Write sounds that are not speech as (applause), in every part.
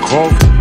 Coffee.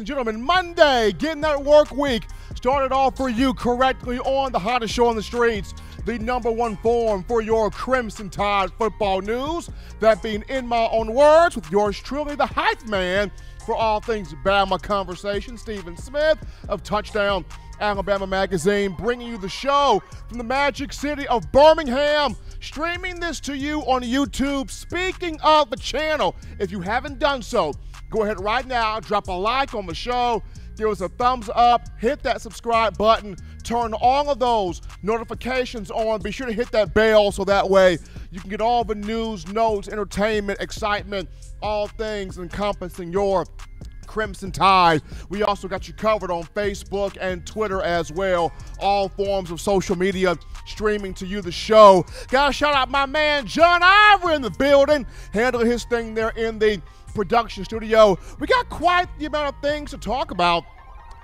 And gentlemen. Monday, getting that work week started off for you correctly on the hottest show on the streets, the number one form for your Crimson Tide football news. That being in my own words, with yours truly, the hype man for all things Bama conversation, Stephen Smith of Touchdown Alabama Magazine, bringing you the show from the magic city of Birmingham. Streaming this to you on YouTube. Speaking of the channel, if you haven't done so, go ahead right now, drop a like on the show, give us a thumbs up, hit that subscribe button, turn all of those notifications on. Be sure to hit that bell so that way you can get all the news, notes, entertainment, excitement, all things encompassing your Crimson Tide. We also got you covered on Facebook and Twitter as well. All forms of social media streaming to you the show. Gotta shout out my man John Ivor in the building, handling his thing there in the production studio. We got quite the amount of things to talk about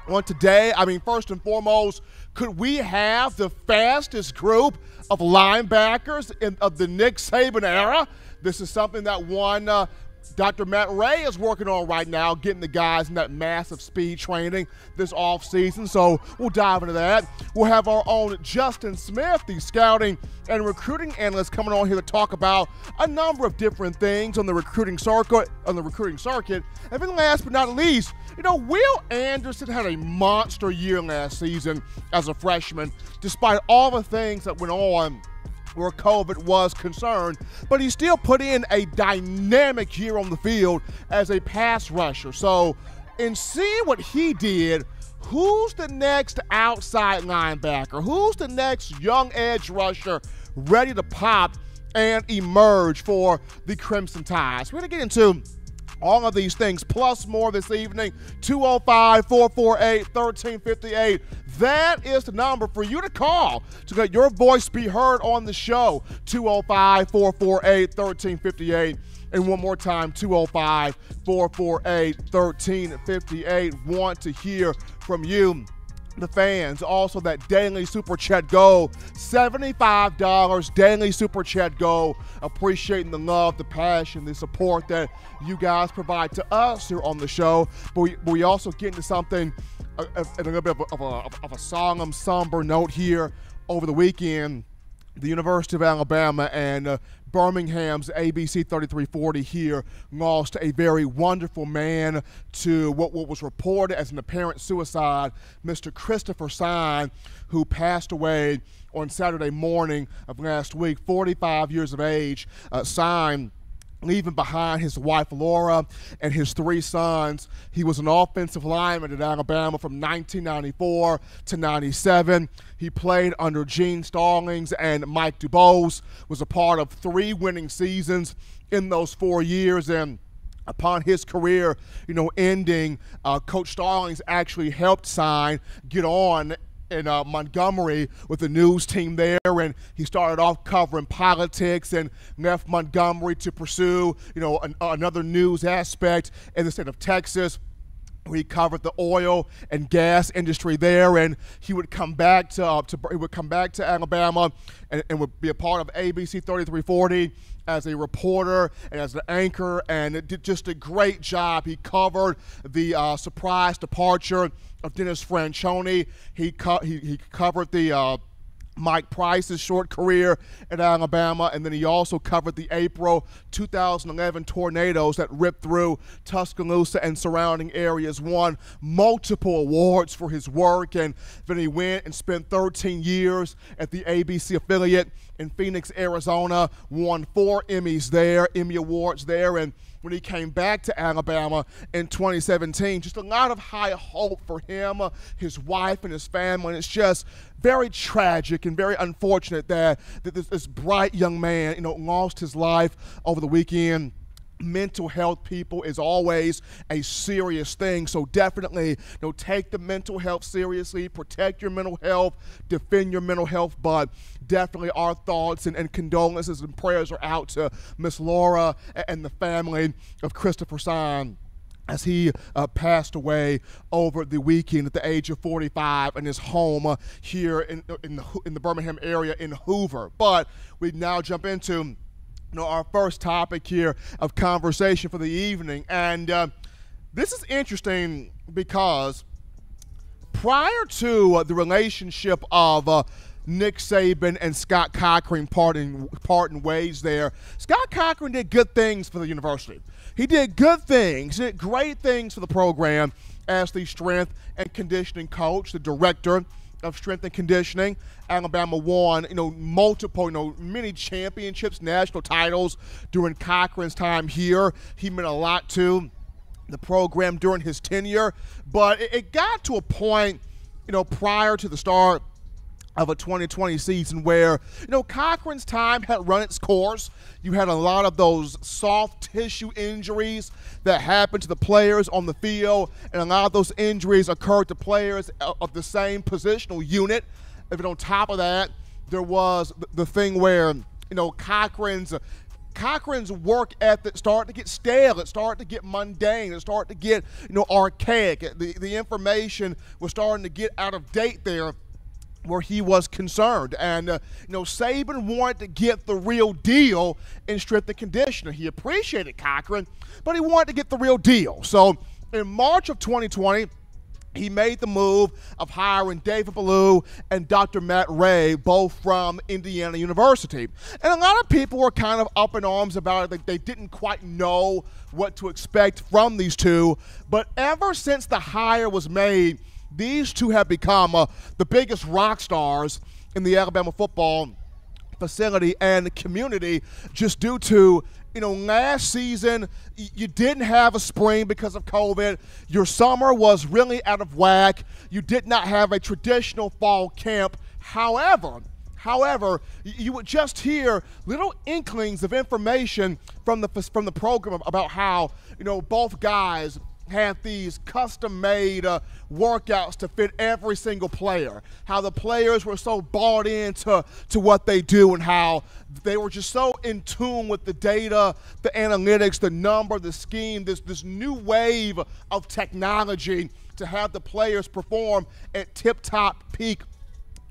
on today. I mean, first and foremost, could we have the fastest group of linebackers in, of the Nick Saban era? This is something that one uh, Dr. Matt Rhea is working on right now, getting the guys in that massive speed training this offseason. So we'll dive into that. We'll have our own Justin Smith, the scouting and recruiting analyst, coming on here to talk about a number of different things on the recruiting circuit. On the recruiting circuit, and then last but not least, you know, Will Anderson had a monster year last season as a freshman, despite all the things that went on where COVID was concerned, but he still put in a dynamic year on the field as a pass rusher. So, in seeing what he did, who's the next outside linebacker? Who's the next young edge rusher ready to pop and emerge for the Crimson Tides? We're going to get into all of these things plus more this evening 205 448 1358 that is the number for you to call to let your voice be heard on the show 205 448 1358 and one more time 205 448 1358 want to hear from you the fans. Also, that daily super chat go $75 daily super chat go. Appreciating the love, the passion, the support that you guys provide to us here on the show. But we, we also get into something, uh, uh, a, a, a little bit of a, of a, of a solemn, somber note here over the weekend the University of Alabama and uh, Birmingham's ABC 3340 here lost a very wonderful man to what, what was reported as an apparent suicide, Mr. Christopher Sign, who passed away on Saturday morning of last week, 45 years of age. Uh, Sign leaving behind his wife Laura and his three sons. He was an offensive lineman at Alabama from 1994 to 97. He played under Gene Stallings and Mike DuBose, was a part of three winning seasons in those four years and upon his career, you know, ending, uh, Coach Stallings actually helped sign, get on in uh, Montgomery with the news team there, and he started off covering politics and left Montgomery to pursue, you know, an, another news aspect in the state of Texas. He covered the oil and gas industry there, and he would come back to, uh, to he would come back to Alabama and, and would be a part of ABC 3340 as a reporter and as an anchor, and did just a great job. He covered the uh, surprise departure of Dennis Franchione. He co- he, he covered the uh, Mike Price's short career at Alabama, and then he also covered the April 2011 tornadoes that ripped through Tuscaloosa and surrounding areas. Won multiple awards for his work, and then he went and spent 13 years at the ABC affiliate in Phoenix, Arizona. Won four Emmys there, Emmy awards there, and when he came back to Alabama in 2017. Just a lot of high hope for him, his wife, and his family. And it's just very tragic and very unfortunate that, that this, this bright young man, you know, lost his life over the weekend mental health people is always a serious thing so definitely you know take the mental health seriously protect your mental health defend your mental health but definitely our thoughts and, and condolences and prayers are out to miss laura and the family of christopher sign as he uh, passed away over the weekend at the age of 45 in his home uh, here in, in, the, in the Birmingham area in Hoover. But we now jump into know, our first topic here of conversation for the evening. And uh, this is interesting because prior to uh, the relationship of uh, Nick Saban and Scott Cochran parting, parting ways there, Scott Cochran did good things for the university. He did good things, did great things for the program as the strength and conditioning coach, the director of strength and conditioning. Alabama won, you know, multiple, you know, many championships, national titles during Cochran's time here. He meant a lot to the program during his tenure, but it, it got to a point, you know, prior to the start of a 2020 season where, you know, Cochran's time had run its course. You had a lot of those soft tissue injuries that happened to the players on the field, and a lot of those injuries occurred to players of the same positional unit. If on top of that, there was the thing where, you know, Cochran's Cochran's work ethic started to get stale. It started to get mundane. It started to get, you know, archaic. The, the information was starting to get out of date there where he was concerned. And, uh, you know, Saban wanted to get the real deal in strength and conditioning. He appreciated Cochran, but he wanted to get the real deal. So in March of 2020, he made the move of hiring David Ballou and Dr. Matt Rhea, both from Indiana University. And a lot of people were kind of up in arms about it. They didn't quite know what to expect from these two. But ever since the hire was made, these two have become uh, the biggest rock stars in the Alabama football facility and community just due to you know last season you didn't have a spring because of covid. Your summer was really out of whack. You did not have a traditional fall camp. However However, you would just hear little inklings of information from the from the program about how you know both guys had these custom made uh, workouts to fit every single player. How the players were so bought into to what they do and how they were just so in tune with the data, the analytics, the number, the scheme, this, this new wave of technology to have the players perform at tip top peak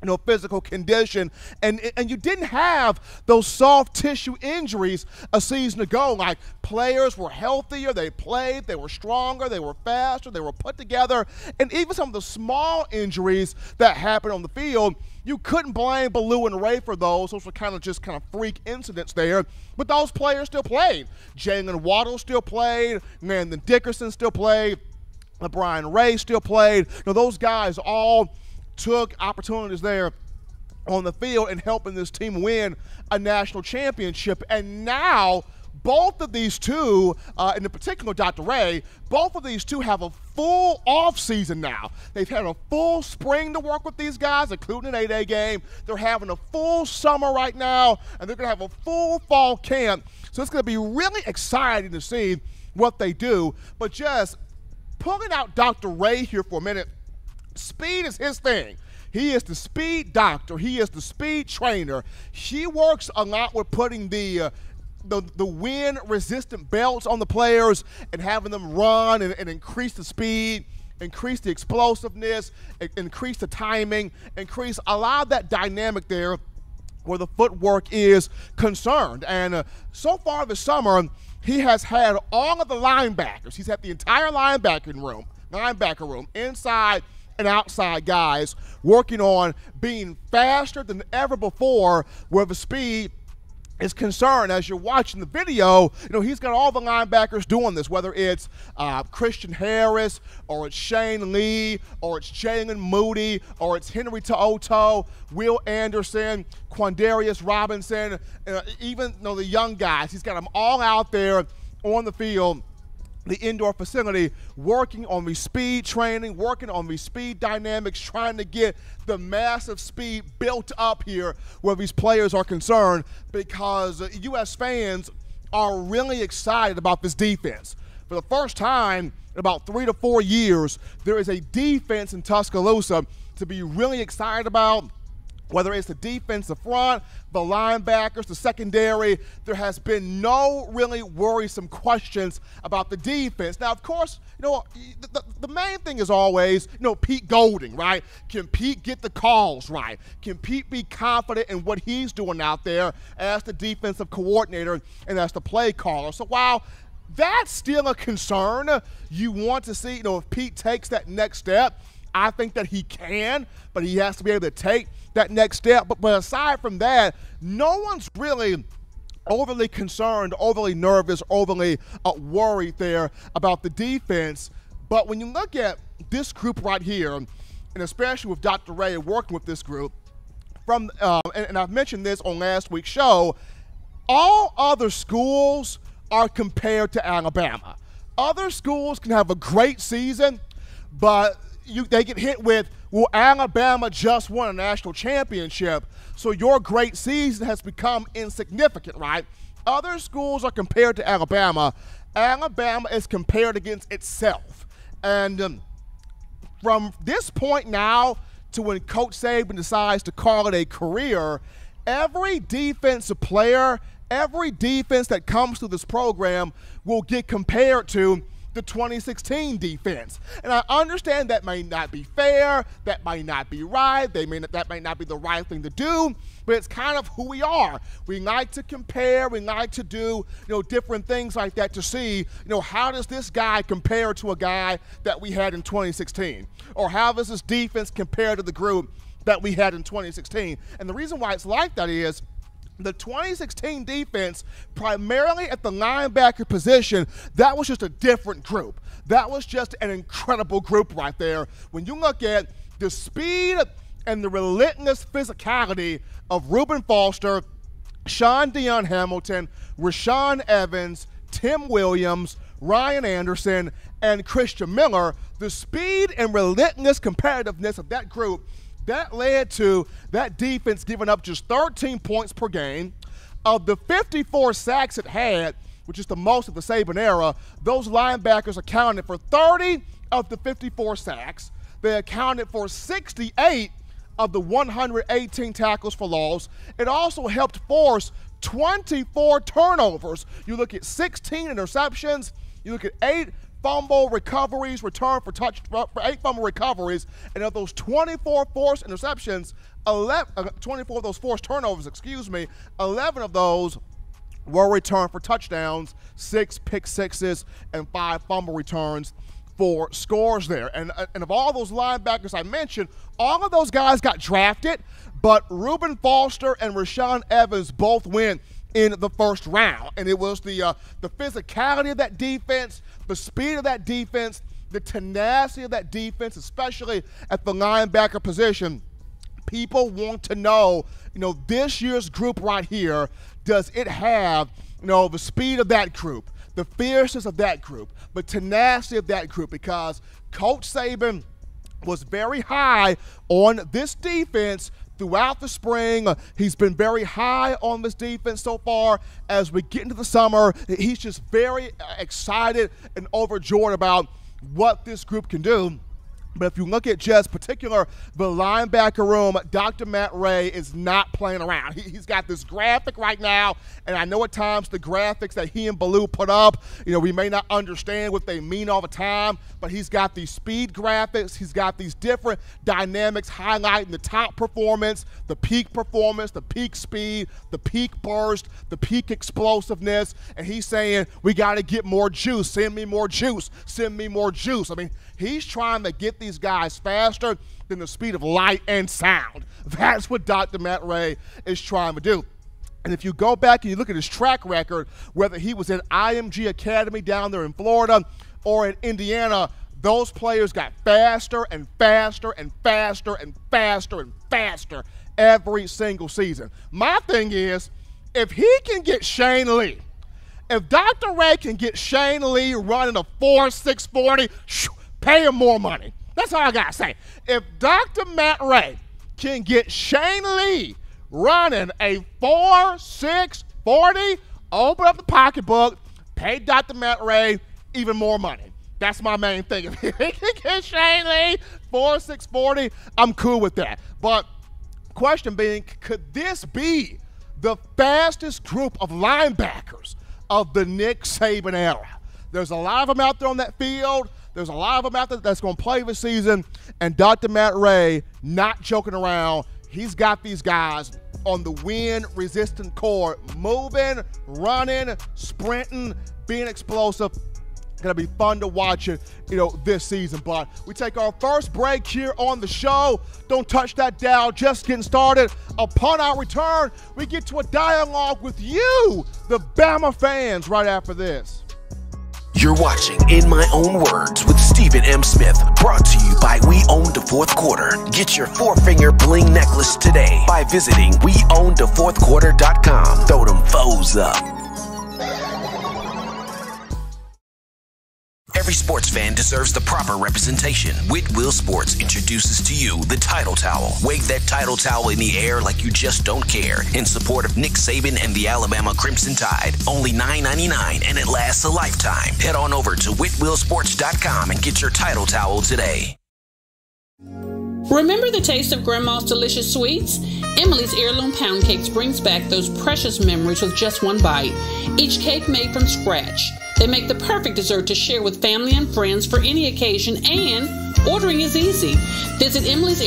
you know, physical condition, and and you didn't have those soft tissue injuries a season ago. Like players were healthier, they played, they were stronger, they were faster, they were put together, and even some of the small injuries that happened on the field. You couldn't blame Ballou and Rhea for those. Those were kind of just kind of freak incidents there. But those players still played. Jaylen Waddle still played. Landon Dickerson still played. Brian Ray still played. You know, those guys all took opportunities there on the field and helping this team win a national championship. And now, both of these two, uh, in particular Dr. Rhea, both of these two have a full off season now. They've had a full spring to work with these guys, including an A-Day game. They're having a full summer right now, and they're going to have a full fall camp. So it's going to be really exciting to see what they do. But just pulling out Dr. Rhea here for a minute – Speed is his thing. He is the speed doctor. He is the speed trainer. He works a lot with putting the uh, the, the wind resistant belts on the players and having them run and, and increase the speed, increase the explosiveness, increase the timing, increase a lot of that dynamic there where the footwork is concerned. And uh, so far this summer, he has had all of the linebackers. He's had the entire linebacking room, linebacker room inside and outside guys working on being faster than ever before where the speed is concerned. As you're watching the video you know he's got all the linebackers doing this whether it's uh, christian harris or it's shane lee or it's jaylen moody or it's henry To'oTo'o will anderson quandarius robinson uh, even you know, the young guys. He's got them all out there on the field the indoor facility working on the speed training, working on the speed dynamics, trying to get the massive speed built up here where these players are concerned because uh, U.S. fans are really excited about this defense. For the first time in about three to four years, there is a defense in Tuscaloosa to be really excited about whether it's the defensive front, the linebackers, the secondary, there has been no really worrisome questions about the defense. Now, of course, you know, the, the, main thing is always, you know, Pete Golding, right? Can Pete get the calls right? Can Pete be confident in what he's doing out there as the defensive coordinator and as the play caller? So while that's still a concern, you want to see, you know, if Pete takes that next step, I think that he can, but he has to be able to take that next step. But, but aside from that, no one's really overly concerned, overly nervous, overly uh, worried there about the defense. But when you look at this group right here, and especially with Dr. Rhea working with this group, from uh, and, and I've mentioned this on last week's show, all other schools are compared to Alabama. Other schools can have a great season, but you, they get hit with, well, Alabama just won a national championship, so your great season has become insignificant, right? Other schools are compared to Alabama. Alabama is compared against itself. And um, from this point now to when Coach Saban decides to call it a career, every defensive player, every defense that comes to this program will get compared to the 2016 defense. And I understand that may not be fair, that might not be right, they may not, that might not be the right thing to do, but it's kind of who we are. We like to compare, we like to do, you know, different things like that to see, you know, how does this guy compare to a guy that we had in 2016? Or how does this defense compare to the group that we had in 2016? And the reason why it's like that is the 2016 defense, primarily at the linebacker position, that was just a different group. That was just an incredible group right there. When you look at the speed and the relentless physicality of Reuben Foster, Shaun Dion Hamilton, Rashaan Evans, Tim Williams, Ryan Anderson, and Christian Miller, the speed and relentless competitiveness of that group that led to that defense giving up just 13 points per game. Of the 54 sacks it had, which is the most of the Saban era, those linebackers accounted for 30 of the 54 sacks. They accounted for 68 of the 118 tackles for loss. It also helped force 24 turnovers. You look at 16 interceptions, you look at eight fumble recoveries, return for touch for eight fumble recoveries, and of those 24 forced interceptions, 11, uh, 24 of those forced turnovers, excuse me, 11 of those were returned for touchdowns, six pick sixes, and five fumble returns for scores there. And, uh, and of all those linebackers I mentioned, all of those guys got drafted, but Reuben Foster and Rashaan Evans both went in the first round. And it was the uh, the physicality of that defense, the speed of that defense, the tenacity of that defense, especially at the linebacker position. People want to know, you know, this year's group right here, does it have, you know, the speed of that group, the fierceness of that group, the tenacity of that group? Because Coach Saban was very high on this defense throughout the spring. He's been very high on this defense so far. As we get into the summer, he's just very uh, excited and overjoyed about what this group can do. But if you look at just particular the linebacker room, Dr. Matt Rhea is not playing around. He, has got this graphic right now, and I know at times the graphics that he and Ballou put up, you know, we may not understand what they mean all the time, but he's got these speed graphics. He's got these different dynamics highlighting the top performance, the peak performance, the peak speed, the peak burst, the peak explosiveness, and he's saying we got to get more juice. Send me more juice. Send me more juice. I mean, he's trying to get these guys faster than the speed of light and sound. (laughs) That's what Dr. Matt Rhea is trying to do. And if you go back and you look at his track record, whether he was at IMG Academy down there in Florida or in Indiana, those players got faster and faster and faster and faster and faster every single season. My thing is, if he can get Shane Lee, if Dr. Rhea can get Shane Lee running a 4 640, pay him more money. That's all I got to say. If Dr. Matt Rhea can get Shane Lee running a 4 6 40, open up the pocketbook, pay Dr. Matt Rhea even more money. That's my main thing. (laughs) If he can get Shane Lee 4 6 40, I'm cool with that. But Question being, could this be the fastest group of linebackers of the Nick Saban era? There's a lot of them out there on that field. There's a lot of them out there that's going to play this season. And Dr. Matt Rhea, not joking around, he's got these guys on the wind resistant core, moving, running, sprinting, being explosive. Gonna be fun to watch it, you know, this season. But we take our first break here on the show. Don't touch that dial, just getting started. Upon our return, we get to a dialogue with you, the Bama fans, right after this. You're watching In My Own Words with Stephen M. Smith, brought to you by We Own the Fourth Quarter. Get your four finger bling necklace today by visiting WeOwnTheFourthQuarter.com. Throw them foes up. Every sports fan deserves the proper representation. Whitwil Sports introduces to you the Tidal Towel. Wave that Tidal Towel in the air like you just don't care. In support of Nick Saban and the Alabama Crimson Tide. Only $9.99 and it lasts a lifetime. Head on over to WhitwilSports.com and get your Tidal Towel today. Remember the taste of Grandma's delicious sweets? Emily's Heirloom Pound Cakes brings back those precious memories with just one bite. Each cake made from scratch. They make the perfect dessert to share with family and friends for any occasion, and ordering is easy. Visit Emily's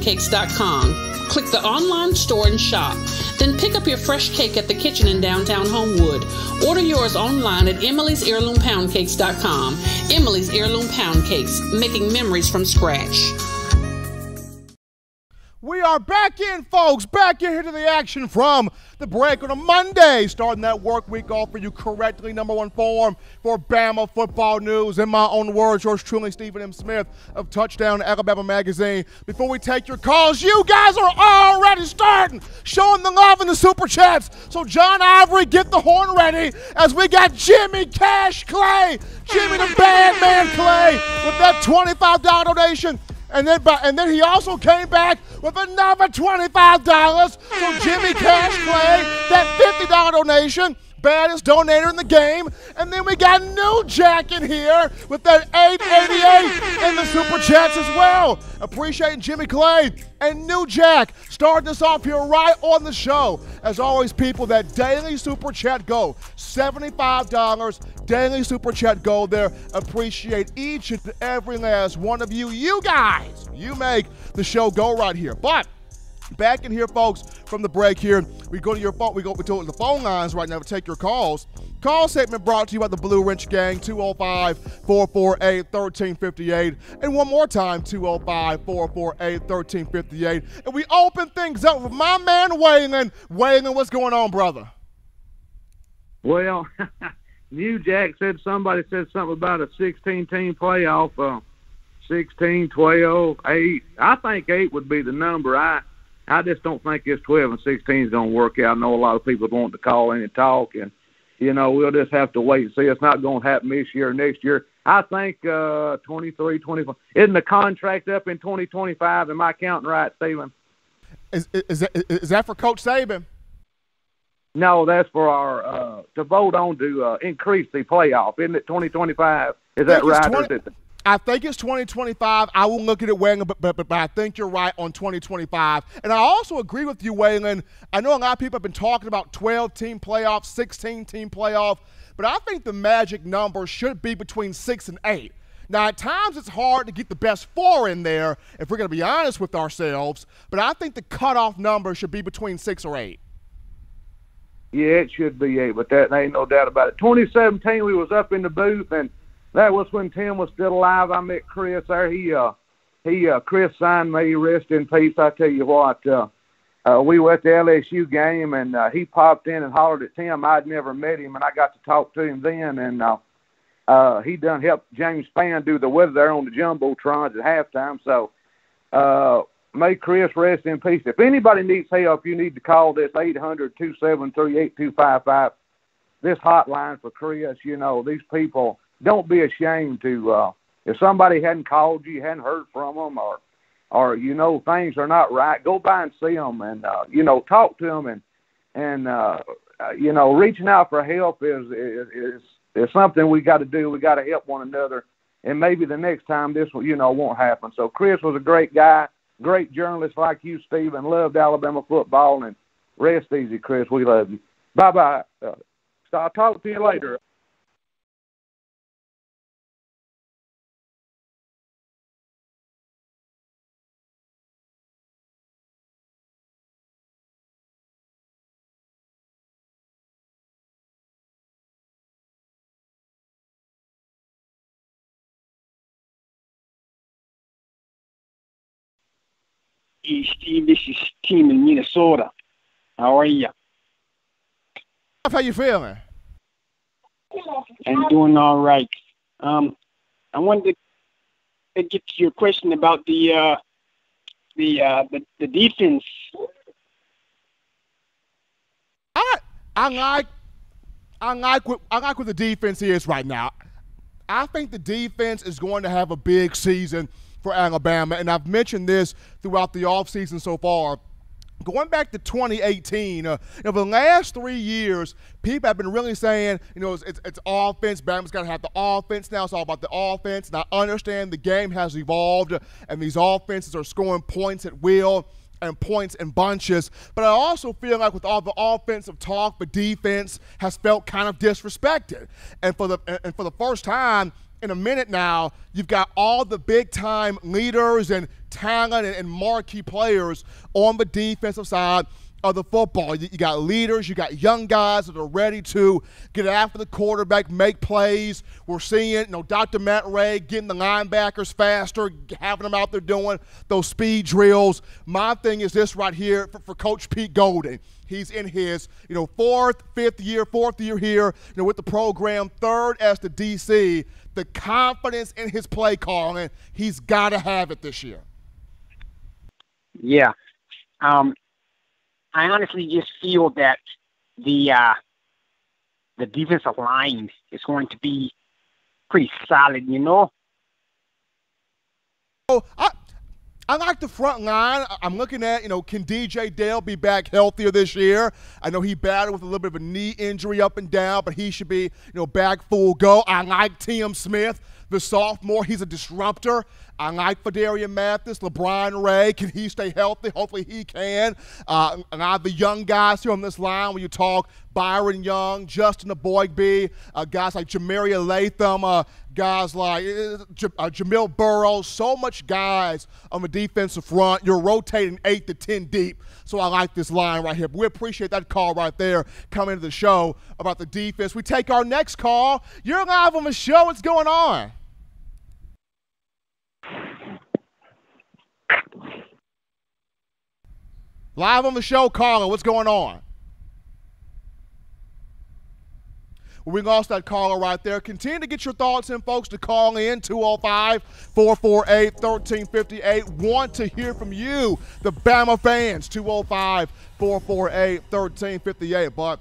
Cakes.com. Click the online store and shop. Then pick up your fresh cake at the kitchen in downtown Homewood. Order yours online at Emily's Cakes.com. Emily's Heirloom Poundcakes, making memories from scratch. We are back in, folks, back in here to the action from the break on a Monday, starting that work week off for you correctly. Number one form for Bama football news. In my own words, yours truly, Stephen M. Smith of Touchdown Alabama Magazine. Before we take your calls, you guys are already starting showing the love in the super chats. So, John Ivory, get the horn ready as we got Jimmy Cash Clay, Jimmy the Bad Man Clay, with that $25 donation. And then, but, and then he also came back with another $25. So Jimmy Cash Clay, that $50 donation baddest donator in the game. And then we got New Jack in here with that 888 in the Super Chats as well. Appreciating Jimmy Clay and New Jack starting us off here right on the show. As always, people, that daily Super Chat go. $75 daily Super Chat go there. Appreciate each and every last one of you. You guys, you make the show go right here. But Back in here, folks, from the break here. We go to your phone. We go to the phone lines right now to take your calls. Call segment brought to you by the Blue Wrench Gang, 205 448 1358. And one more time, 205 448 1358. And we open things up with my man Waylon. Waylon, what's going on, brother? Well, (laughs) New Jack said somebody said something about a 16 team playoff. Uh, 16, 12, 8. I think 8 would be the number. I I just don't think this 12 and 16 is going to work out. I know a lot of people want to call in and talk, and you know we'll just have to wait and see. It's not going to happen this year or next year. I think uh, 23, 24. Isn't the contract up in 2025? Am I counting right, Stephen? Is is that, is that for Coach Saban? No, that's for our uh, to vote on to uh, increase the playoff. Isn't it 2025? Is that right? 20, I think it's 2025. I will look at it, Waylon, but, but, but, I think you're right on 2025. And I also agree with you, Waylon. I know a lot of people have been talking about 12 team playoff, 16 team playoff, but I think the magic number should be between six and eight. Now, at times it's hard to get the best four in there if we're going to be honest with ourselves, but I think the cutoff number should be between six or eight. Yeah, it should be eight, but that ain't no doubt about it. 2017, we was up in the booth and – that was when Tim was still alive. I met Chris there. He uh he uh Chris signed me, rest in peace. I tell you what, uh uh we were at the LSU game and uh he popped in and hollered at Tim. I'd never met him and I got to talk to him then and uh uh he done helped James Spann do the weather there on the Jumbotrons at halftime. So uh may Chris rest in peace. If anybody needs help, you need to call this eight hundred two seven three eight two five five. This hotline for Chris, you know, these people don't be ashamed to uh if somebody hadn't called you, hadn't heard from them, or or you know things are not right, go by and see them, and uh, you know talk to them, and and uh, uh, you know reaching out for help is is is, is something we got to do. We got to help one another, and maybe the next time this will you know won't happen. So Chris was a great guy. great journalist like you, Steve, and loved Alabama football. And rest easy, Chris. We love you. Bye bye. Uh, so I'll talk to you later. Steve, this is Tim in Minnesota. How are you? How you feeling? I'm doing all right. Um, I wanted to get to your question about the uh, the, uh, the the defense. I I like I like what I like what the defense is right now. I think the defense is going to have a big season for Alabama, and I've mentioned this throughout the offseason so far. Going back to 2018, uh, you know, the last three years, people have been really saying, you know, it's, it's, it's offense. Bama's got to have the offense now. It's all about the offense. And I understand the game has evolved, and these offenses are scoring points at will and points in bunches. But I also feel like with all the offensive talk, the defense has felt kind of disrespected. And for the and for the first time in a minute now, you've got all the big time leaders and talent and, marquee players on the defensive side of the football. You, got leaders, you got young guys that are ready to get after the quarterback, make plays. We're seeing, you know, Dr. Matt Rhea getting the linebackers faster, having them out there doing those speed drills. My thing is this right here for, for Coach Pete Golding. He's in his, you know, fourth, fifth year, fourth year here, you know, with the program, third as the DC. The confidence in his play calling, he's got to have it this year. Yeah. Um, I honestly just feel that the uh, the defensive line is going to be pretty solid, you know. Oh, I I like the front line. I'm looking at, you know, can DJ Dale be back healthier this year? I know he battled with a little bit of a knee injury up and down, but he should be, you know, back full go. I like Tim Smith the sophomore. He's a disruptor. I like Phidarian Mathis, LaBryan Ray. Can he stay healthy? Hopefully he can. Uh, and I have the young guys here on this line when you talk Byron Young, Justin Eboigbe, uh, guys like Jah-Marien Latham, uh, guys like uh, uh, Jamil Burroughs, so much guys on the defensive front. You're rotating eight to 10 deep. So I like this line right here. But we appreciate that call right there coming to the show about the defense. We take our next call. You're live on the show. What's going on? Live on the show, caller. What's going on? We lost that caller right there. Continue to get your thoughts in, folks, to call in 205 448 1358. Want to hear from you, the Bama fans, 205 448 1358. But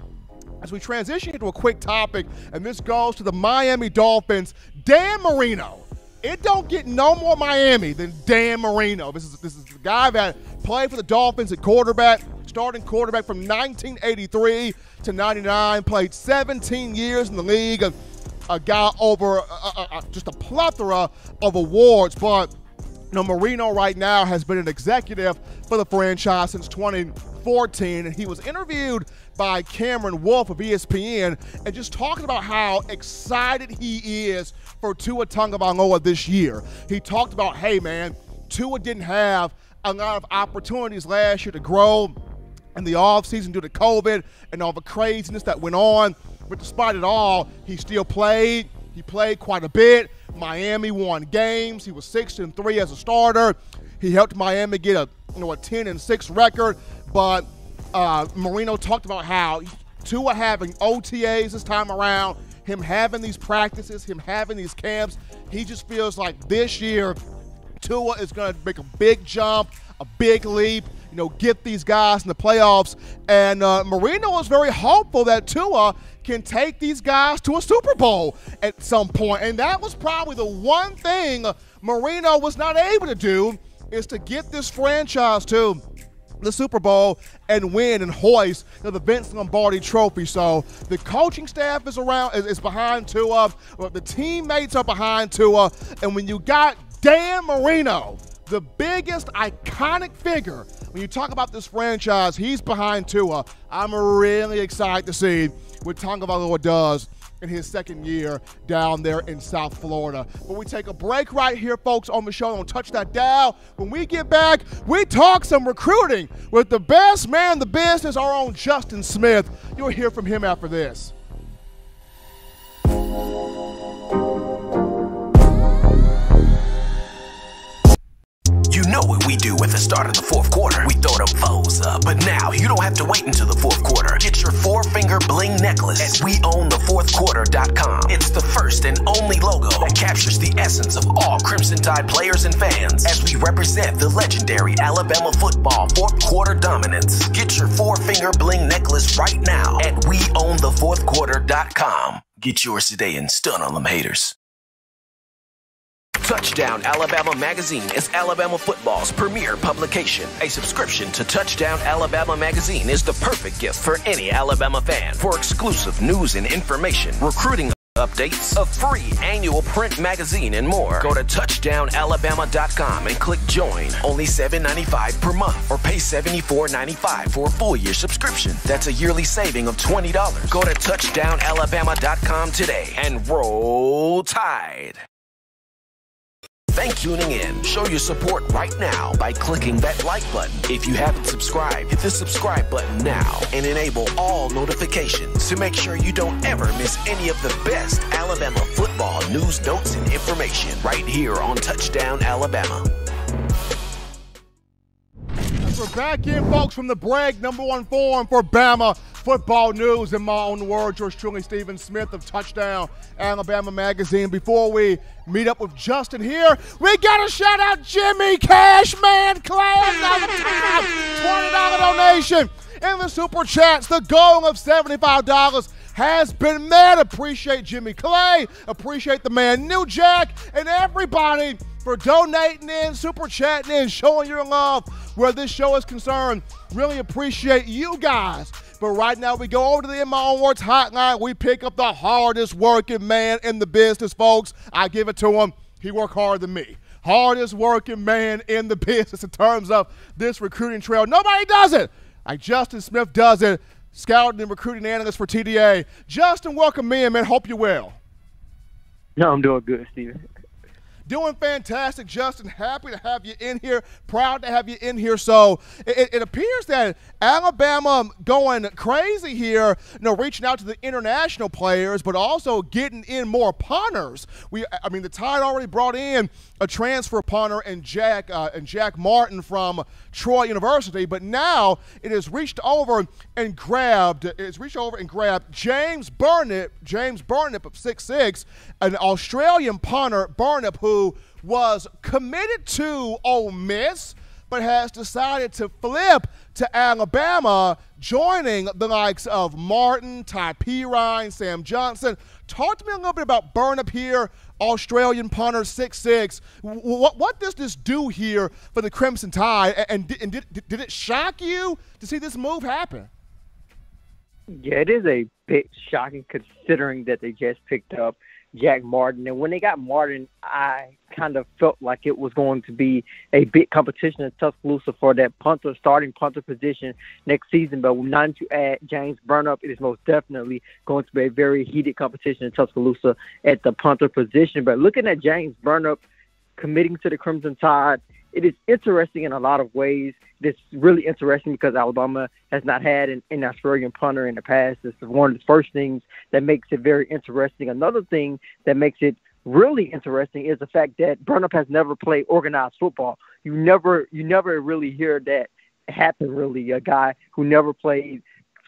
as we transition into a quick topic, and this goes to the Miami Dolphins, Dan Marino. It don't get no more Miami than Dan Marino. This is this is the guy that played for the Dolphins at quarterback, starting quarterback from 1983 to 99, played 17 years in the league, a, a guy over just a plethora of awards. But you know, Marino right now has been an executive for the franchise since 2014, and he was interviewed by Cameron Wolfe of ESPN and just talking about how excited he is for Tua Tagovailoa this year. He talked about, hey man, Tua didn't have a lot of opportunities last year to grow in the offseason due to COVID and all the craziness that went on. But despite it all, he still played. He played quite a bit. Miami won games. He was six and three as a starter. He helped Miami get a you know a 10 and six record. But uh, Marino talked about how Tua having OTAs this time around, him having these practices, him having these camps, he just feels like this year Tua is going to make a big jump, a big leap, you know, get these guys in the playoffs. And uh, Marino was very hopeful that Tua can take these guys to a Super Bowl at some point. And that was probably the one thing Marino was not able to do is to get this franchise to the Super Bowl and win and hoist you know, the Vince Lombardi Trophy. So the coaching staff is around is, is behind Tua, but the teammates are behind Tua, and when you got Dan Marino the biggest iconic figure when you talk about this franchise. He's behind Tua. I'm really excited to see what Tagovailoa does in his second year down there in South Florida. But we take a break right here, folks, on the show. Don't touch that dial. When we get back, we talk some recruiting with the best man in the business, our own Justin Smith. You'll hear from him after this. Know what we do at the start of the fourth quarter. We throw them foes up. But now you don't have to wait until the fourth quarter. Get your four finger bling necklace at weownthefourthquarter.com. It's the first and only logo that captures the essence of all Crimson Tide players and fans as we represent the legendary Alabama football fourth quarter dominance. Get your four finger bling necklace right now at weownthefourthquarter.com. Get yours today and stun on them haters. Touchdown Alabama Magazine is Alabama football's premier publication. A subscription to Touchdown Alabama Magazine is the perfect gift for any Alabama fan. For exclusive news and information, recruiting updates, a free annual print magazine, and more, go to touchdownalabama.com and click join. Only $7.95 per month or pay $74.95 for a full year subscription. That's a yearly saving of $20. Go to touchdownalabama.com today and roll tide. Thank tuning in. Show your support right now by clicking that like button. If you haven't subscribed, hit the subscribe button now and enable all notifications to make sure you don't ever miss any of the best Alabama football news, notes, and information right here on Touchdown Alabama. We're back in, folks, from the break, number one forum for Bama football news in my own words. George truly, Stephen Smith of Touchdown Alabama Magazine. Before we meet up with Justin here, we got to shout out Jimmy Cashman Clay. $20 donation in the super chats. The goal of $75 has been met. Appreciate Jimmy Clay. Appreciate the man New Jack and everybody for donating in, super chatting in, showing your love where this show is concerned. Really appreciate you guys. But right now, we go over to the In My Own Words hotline. We pick up the hardest working man in the business, folks. I give it to him. He worked harder than me. Hardest working man in the (laughs) business in terms of this recruiting trail. Nobody does it like Justin Smith does it. Scouting and recruiting analyst for TDA. Justin, welcome in, man. Hope you're well. No, I'm doing good, Steven. Doing fantastic, Justin. Happy to have you in here. Proud to have you in here. So it, it appears that Alabama going crazy here, you know, reaching out to the international players, but also getting in more punters. We, I mean, the Tide already brought in a transfer punter and Jack uh, and Jack Martin from Troy University, but now it has reached over and grabbed. It's reached over and grabbed James Burnip, James Burnip of six six, an Australian punter, Burnip, who was committed to Ole Miss, but has decided to flip to Alabama, joining the likes of Martin, Ty Perine, Sam Johnson. Talk to me a little bit about Burnip here, Australian punter, 6'6". What, what does this do here for the Crimson Tide? And, and did, did it shock you to see this move happen? Yeah, it is a bit shocking considering that they just picked up Jack Martin. And when they got Martin, I kind of felt like it was going to be a big competition in Tuscaloosa for that punter, starting punter position next season. But now to add James Burnip, it is most definitely going to be a very heated competition in Tuscaloosa at the punter position. But looking at James Burnip committing to the Crimson Tide, it is interesting in a lot of ways. It's really interesting because Alabama has not had an, an Australian punter in the past. It's one of the first things that makes it very interesting. Another thing that makes it really interesting is the fact that Burnip has never played organized football. You never you never really hear that happen really. A guy who never played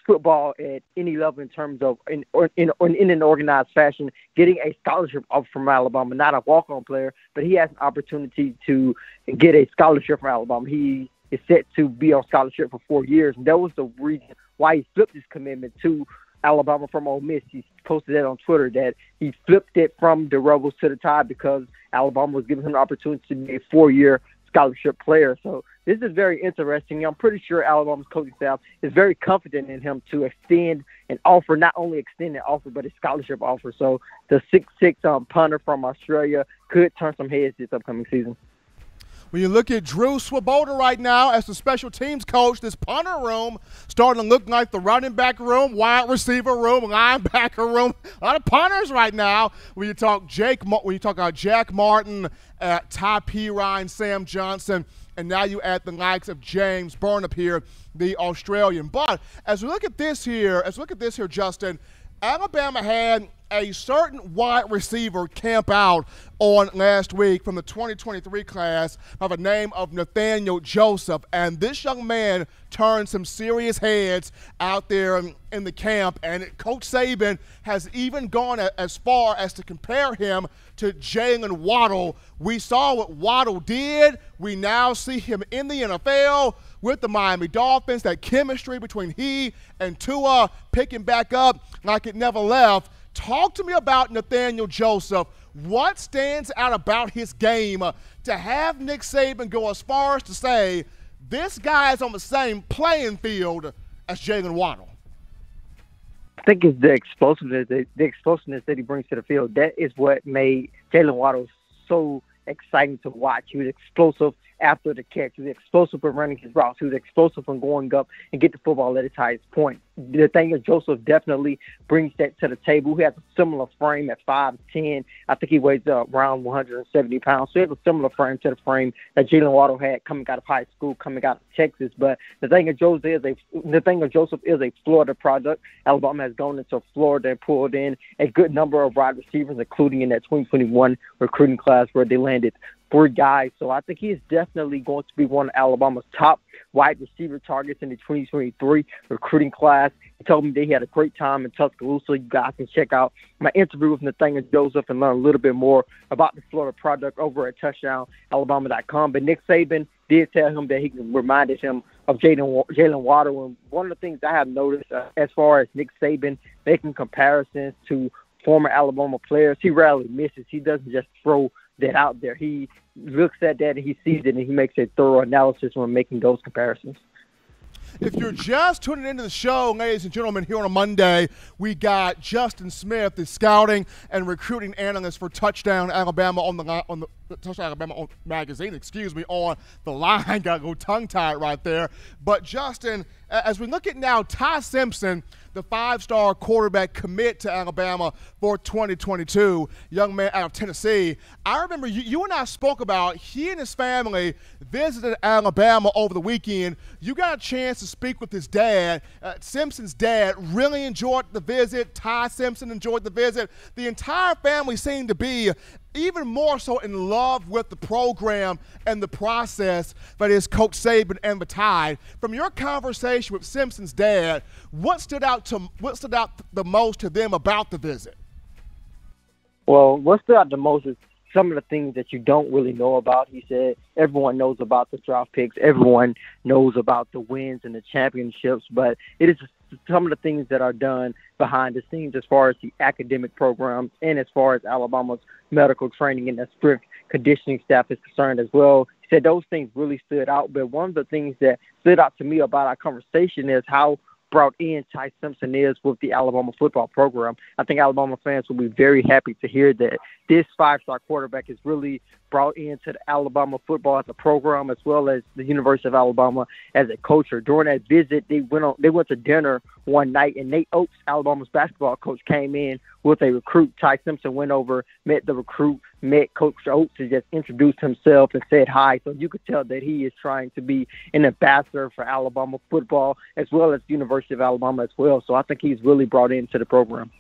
football at any level in terms of in in, in an organized fashion, getting a scholarship offer from Alabama, not a walk-on player, but he has an opportunity to get a scholarship from Alabama. He is set to be on scholarship for four years, and that was the reason why he flipped his commitment to Alabama from Ole Miss. He posted that on Twitter that he flipped it from the Rebels to the Tide because Alabama was giving him an opportunity to be a four-year scholarship player. So this is very interesting. I'm pretty sure Alabama's coaching staff is very confident in him to extend an offer, not only extend an offer, but a scholarship offer. So the six six um, punter from Australia could turn some heads this upcoming season. When you look at Drew Swoboda right now as the special teams coach, this punter room starting to look like the running back room, wide receiver room, linebacker room. A lot of punters right now. When you talk Jake, when you talk about Jack Martin, uh, Ty Perine, Sam Johnson, and now you add the likes of James Burnip here, the Australian. But as we look at this here, as we look at this here, Justin, Alabama had a certain wide receiver camp out on last week from the 2023 class by the name of Nathaniel Joseph. And this young man turned some serious heads out there in the camp. And Coach Saban has even gone as far as to compare him to Jaylen Waddle. We saw what Waddle did. We now see him in the NFL with the Miami Dolphins. That chemistry between he and Tua picking back up like it never left. Talk to me about Nathaniel Joseph. What stands out about his game uh, to have Nick Saban go as far as to say this guy is on the same playing field as Jaylen Waddle? I think it's the explosiveness, the, the explosiveness that he brings to the field. That is what made Jaylen Waddle so exciting to watch. He was explosive after the catch. He was explosive for running his routes. He was explosive from going up and get the football at its highest point. The thing is, Joseph definitely brings that to the table. He has a similar frame at 5'10". I think he weighs uh, around 170 pounds. So he has a similar frame to the frame that Jaylen Waddle had coming out of high school, coming out of Texas. But the thing of Joseph is a the thing of Joseph is a Florida product. Alabama has gone into Florida and pulled in a good number of wide receivers, including in that 2021 recruiting class where they landed three guys. So I think he is definitely going to be one of Alabama's top wide receiver targets in the 2023 recruiting class. He told me that he had a great time in Tuscaloosa. You guys can check out my interview with Nathaniel Joseph and learn a little bit more about the Florida product over at touchdownalabama.com. But Nick Saban did tell him that he reminded him of Jaylen Jaylen Waddle. And one of the things I have noticed uh, as far as Nick Saban making comparisons to former Alabama players, he rarely misses. He doesn't just throw that out there. He looks at that and he sees it and he makes a thorough analysis when making those comparisons. If you're just tuning into the show, ladies and gentlemen, here on a Monday, we got Justin Smith, the scouting and recruiting analyst for Touchdown Alabama on the on the Touchdown Alabama magazine. Excuse me, on the line. (laughs) Got to go tongue tied right there. But Justin, as we look at now, Ty Simpson the five star quarterback commit to Alabama for 2022, young man out of Tennessee. I remember you, you and I spoke about he and his family visited Alabama over the weekend. You got a chance to speak with his dad. Uh, Simpson's dad really enjoyed the visit. Ty Simpson enjoyed the visit. The entire family seemed to be even more so in love with the program and the process that is Coach Saban and the Tide. From your conversation with Simpson's dad, what stood out to what stood out the most to them about the visit? Well, what stood out the most is some of the things that you don't really know about. He said everyone knows about the draft picks, everyone knows about the wins and the championships, but it is some of the things that are done behind the scenes as far as the academic programs and as far as Alabama's medical training and the strength conditioning staff is concerned as well. He said those things really stood out. But one of the things that stood out to me about our conversation is how brought in Ty Simpson is with the Alabama football program. I think Alabama fans will be very happy to hear that this five star quarterback is really brought into the Alabama football as a program as well as the University of Alabama as a coach. During that visit, they went on they went to dinner one night, and Nate Oats, Alabama's basketball coach, came in with a recruit. Ty Simpson went over, met the recruit, met Coach Oats, and just introduced himself and said hi. So you could tell that he is trying to be an ambassador for Alabama football as well as the University of Alabama as well. So I think he's really brought into the program.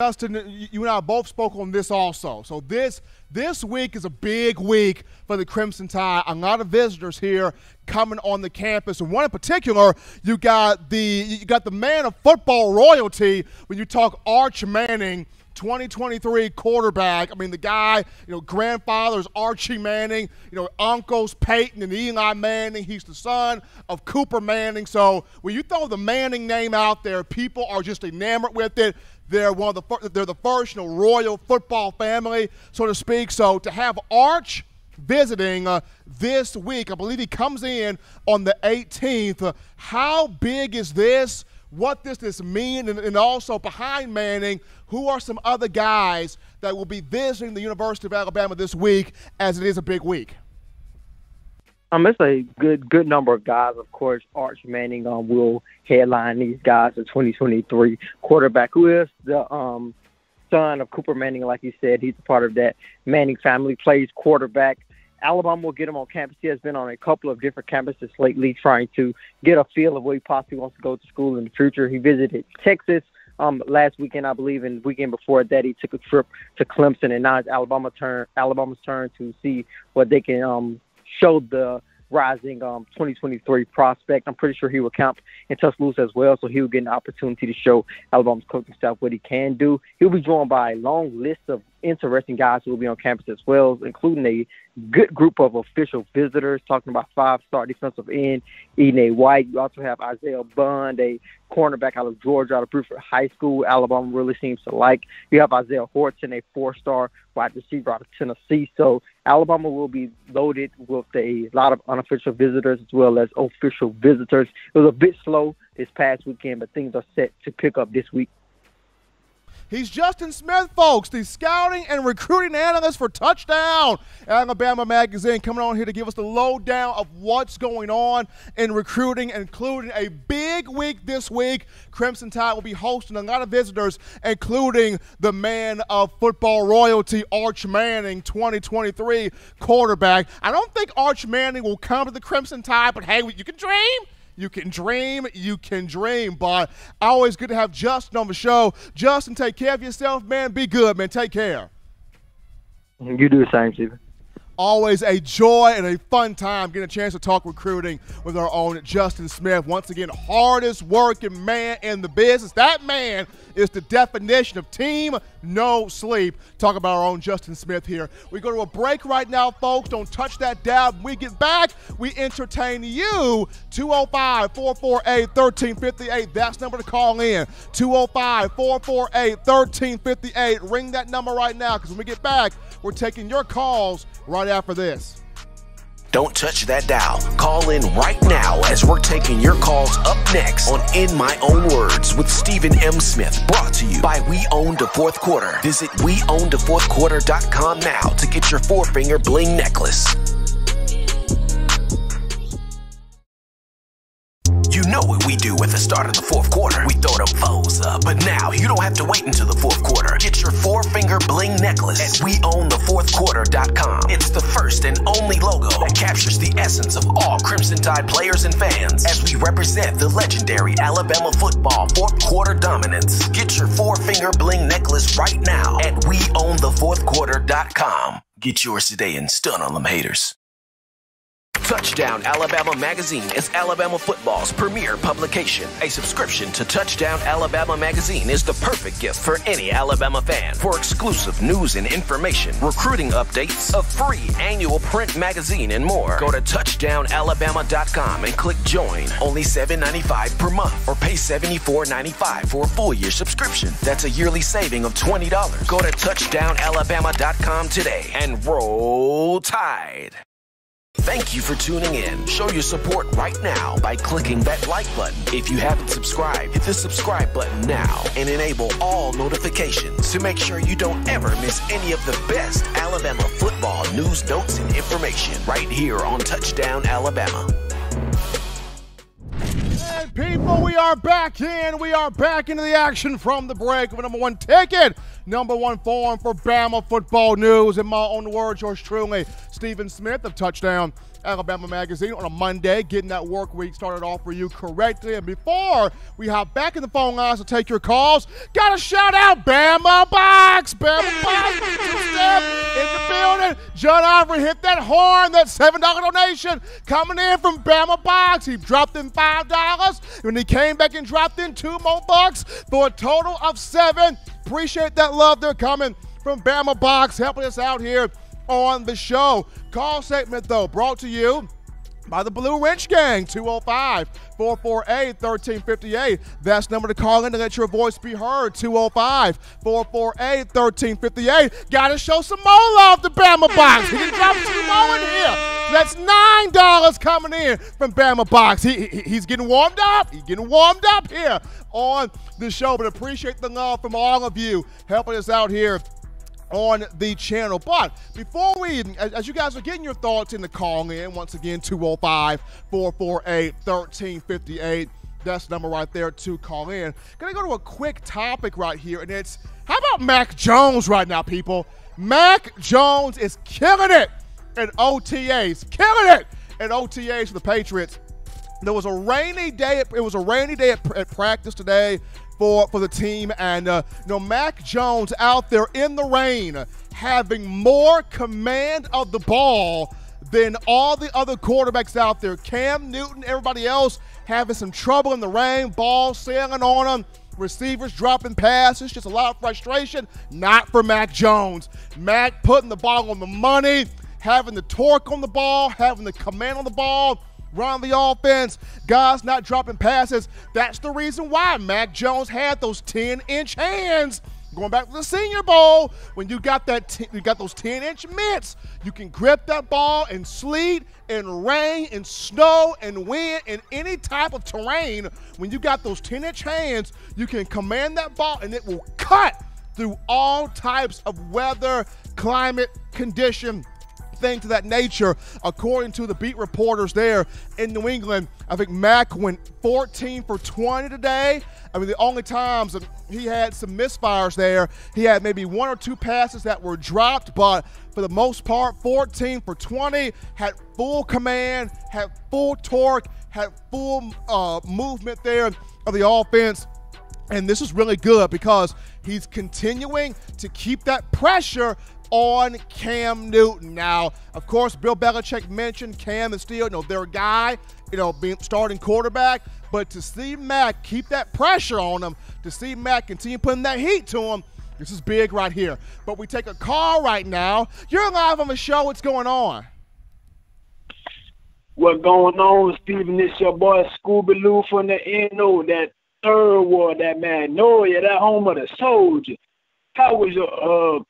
Justin, you and I both spoke on this also. So this this week is a big week for the Crimson Tide. A lot of visitors here coming on the campus, and one in particular, you got the you got the man of football royalty when you talk Arch Manning. 2023 quarterback. I mean, the guy, you know, grandfather's Archie Manning, you know, uncles Peyton and Eli Manning. He's the son of Cooper Manning. So when you throw the Manning name out there, people are just enamored with it. They're one of the they're the first you know, royal football family, so to speak. So to have Arch visiting uh, this week, I believe he comes in on the 18th. Uh, how big is this? What does this mean? And, and also behind Manning, who are some other guys that will be visiting the University of Alabama this week, as it is a big week? Um, it's a good good number of guys. Of course, Arch Manning um, will headline these guys. The 2023 quarterback, who is the um, son of Cooper Manning, like you said, he's a part of that Manning family. Plays quarterback. Alabama will get him on campus. He has been on a couple of different campuses lately, trying to get a feel of where he possibly wants to go to school in the future. He visited Texas um, last weekend, I believe, and weekend before that, he took a trip to Clemson, and now it's Alabama turn Alabama's turn to see what they can um, show the rising um, 2023 prospect. I'm pretty sure he will count in Tuscaloosa as well, so he will get an opportunity to show Alabama's coaching staff what he can do. He'll be joined by a long list of interesting guys who will be on campus as well, including a good group of official visitors, talking about five-star defensive end, Enai White. You also have Isaiah Bond, a cornerback out of Georgia, out of Buford High School. Alabama really seems to like. You have Isaiah Horton, a four-star wide receiver out of Tennessee. So Alabama will be loaded with a lot of unofficial visitors as well as official visitors. It was a bit slow this past weekend, but things are set to pick up this week. He's Justin Smith, folks, the scouting and recruiting analyst for Touchdown Alabama Magazine, coming on here to give us the lowdown of what's going on in recruiting, including a big week this week. Crimson Tide will be hosting a lot of visitors, including the man of football royalty, Arch Manning, 2023 quarterback. I don't think Arch Manning will come to the Crimson Tide, but hey, you can dream. You can dream, you can dream. But always good to have Justin on the show. Justin, take care of yourself, man. Be good, man. Take care. You do the same, Stephen. Always a joy and a fun time getting a chance to talk recruiting with our own Justin Smith. Once again, hardest working man in the business. That man is the definition of team no sleep. Talk about our own Justin Smith here. We go to a break right now, folks. Don't touch that dial. When we get back, we entertain you. 205 448 1358. That's number to call in. 205 448 1358. Ring that number right now because when we get back, we're taking your calls right after this. Don't touch that dial. Call in right now as we're taking your calls up next on In My Own Words with Stephen M. Smith. Brought to you by We Own the Fourth Quarter. Visit WeOwnTheFourthQuarter.com now to get your four finger bling necklace. You know what we do at the start of the fourth quarter. We throw them foes up. But now you don't have to wait until the fourth quarter. Get your four finger bling necklace at WeOwnTheFourthQuarter.com. It's the first and only logo that captures the essence of all Crimson Tide players and fans as we represent the legendary Alabama football fourth quarter dominance. Get your four finger bling necklace right now at WeOwnTheFourthQuarter.com. Get yours today and stun on them haters. Touchdown Alabama Magazine is Alabama football's premier publication. A subscription to Touchdown Alabama Magazine is the perfect gift for any Alabama fan. For exclusive news and information, recruiting updates, a free annual print magazine, and more, go to touchdownalabama.com and click join. Only $7.95 per month or pay $74.95 for a full year subscription. That's a yearly saving of $20. Go to touchdownalabama.com today and roll tide. Thank you for tuning in. Show your support right now by clicking that like button. If you haven't subscribed, hit the subscribe button now and enable all notifications to make sure you don't ever miss any of the best Alabama football news, notes, and information right here on Touchdown Alabama. And people, we are back in. We are back into the action from the break with number one ticket, number one form for Bama football news. In my own words, yours truly, Stephen Smith of Touchdown Alabama Magazine on a Monday, getting that work week started off for you correctly. And before we hop back in the phone lines to take your calls, got to shout out Bama Box. Bama Box, two-step in the building. John Ivory hit that horn, that $7 donation coming in from Bama Box. He dropped in $5. When he came back and dropped in two more bucks for a total of seven. Appreciate that love. They're coming from Bama Box, helping us out here on the show. Call segment, though, brought to you by the Blue Wrench Gang, 205 448 1358. That's number to call in to let your voice be heard, 205 448 1358. Got to show some more love to Bama Box. He can drop two more in here. That's $9 coming in from Bama Box. He, he, he's getting warmed up. He's getting warmed up here on the show, but appreciate the love from all of you helping us out here on the channel. But before we, as you guys are getting your thoughts in the call in, once again, 205 448 1358. That's the number right there to call in. Gonna go to a quick topic right here, and it's how about Mac Jones right now, people? Mac Jones is killing it in OTAs, killing it in OTAs for the Patriots. There was a rainy day. It was a rainy day at, at practice today for for the team, and uh, you know Mac Jones out there in the rain, having more command of the ball than all the other quarterbacks out there. Cam Newton, everybody else having some trouble in the rain, ball sailing on them. Receivers dropping passes, just a lot of frustration. Not for Mac Jones. Mac putting the ball on the money, having the torque on the ball, having the command on the ball, run the offense, guys not dropping passes. That's the reason why Mac Jones had those 10 inch hands. Going back to the Senior Bowl, when you got that, t- you got those 10 inch mitts, you can grip that ball in sleet and rain and snow and wind and any type of terrain. When you got those 10 inch hands, you can command that ball and it will cut through all types of weather, climate, condition, things of that nature. According to the beat reporters there in New England, I think Mac went 14 for 20 today. I mean, the only times he had some misfires there, he had maybe one or two passes that were dropped, but for the most part, 14 for 20, had full command, had full torque, had full uh, movement there of the offense. And this is really good because he's continuing to keep that pressure on Cam Newton. Now, of course, Bill Belichick mentioned Cam is still, you know, their guy, you know, being starting quarterback. But to see Mac keep that pressure on him, to see Mac continue putting that heat to him, this is big right here. But we take a call right now. You're live on the show. What's going on? What's going on, Steven? It's your boy Scooby Lou from the NO, that third war, that Magnolia, that home of the soldier. How was your uh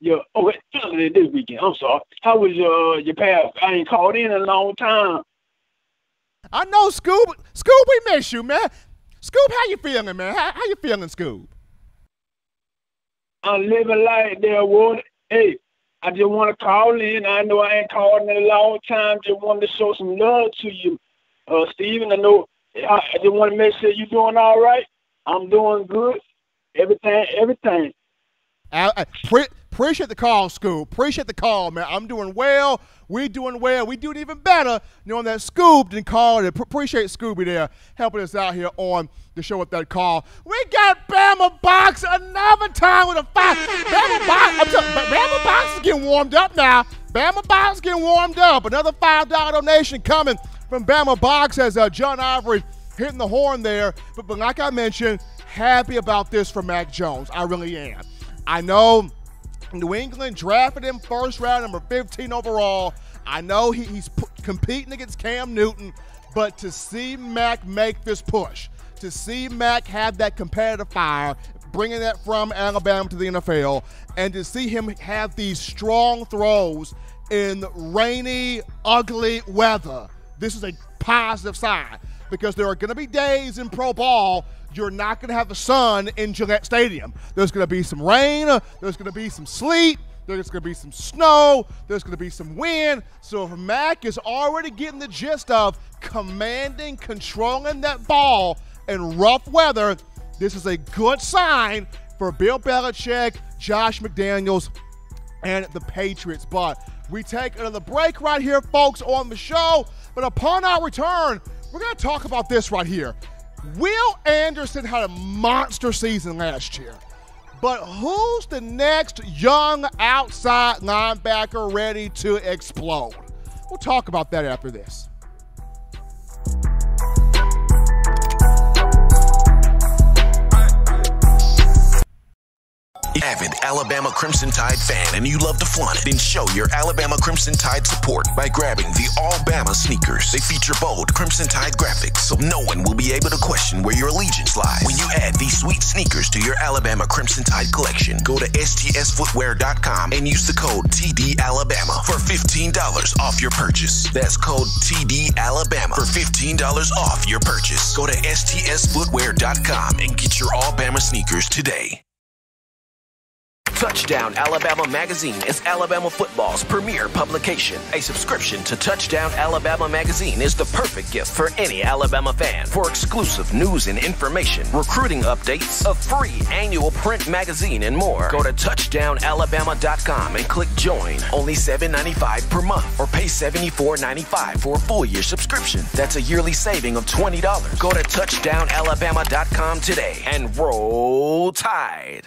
your oh wait, this weekend. I'm sorry. How was your uh, your path? I ain't called in a long time. I know, Scoob. Scoob, we miss you, man. Scoob, how you feeling, man? How, how you feeling, Scoob? I'm living life there, Wood. Hey, I just want to call in. I know I ain't called in a long time. Just wanted to show some love to you, uh, Steven. I know. I, I just want to make sure you're doing all right. I'm doing good. Everything, everything. I, I, pre- appreciate the call, Scoop. Appreciate the call, man. I'm doing well. We doing well. We doing even better knowing that Scoop didn't call And Appreciate Scooby there helping us out here on the show with that call. We got Bama Box another time with a five. Bama Box, I'm Bama Box is getting warmed up now. Bama Box getting warmed up. Another five dollar donation coming from Bama Box as uh, John Ivory hitting the horn there. But, but like I mentioned, happy about this for Mac Jones. I really am. I know New England drafted him first round, number 15 overall. I know he, he's p- competing against Cam Newton, but to see Mac make this push, to see Mac have that competitive fire, bringing that from Alabama to the NFL, and to see him have these strong throws in rainy, ugly weather, this is a positive sign because there are going to be days in pro ball you're not going to have the sun in Gillette Stadium. There's going to be some rain, there's going to be some sleet, there's going to be some snow, there's going to be some wind. So if Mac is already getting the gist of commanding, controlling that ball in rough weather, this is a good sign for Bill Belichick, Josh McDaniels, and the Patriots. But we take another break right here, folks, on the show. But upon our return, we're going to talk about this right here. Will Anderson had a monster season last year. But who's the next young outside linebacker ready to explode? We'll talk about that after this. Avid Alabama Crimson Tide fan and you love to flaunt it, then show your Alabama Crimson Tide support by grabbing the All Bama sneakers. They feature bold Crimson Tide graphics, so no one will be able to question where your allegiance lies. When you add these sweet sneakers to your Alabama Crimson Tide collection, go to stsfootwear.com and use the code TDAlabama for $15 off your purchase. That's code TDAlabama for $15 off your purchase. Go to stsfootwear.com and get your All Bama sneakers today. Touchdown Alabama Magazine is Alabama football's premier publication. A subscription to Touchdown Alabama Magazine is the perfect gift for any Alabama fan. For exclusive news and information, recruiting updates, a free annual print magazine, and more, go to touchdownalabama.com and click join. Only $7.95 per month or pay $74.95 for a full year subscription. That's a yearly saving of $20. Go to touchdownalabama.com today and roll tide.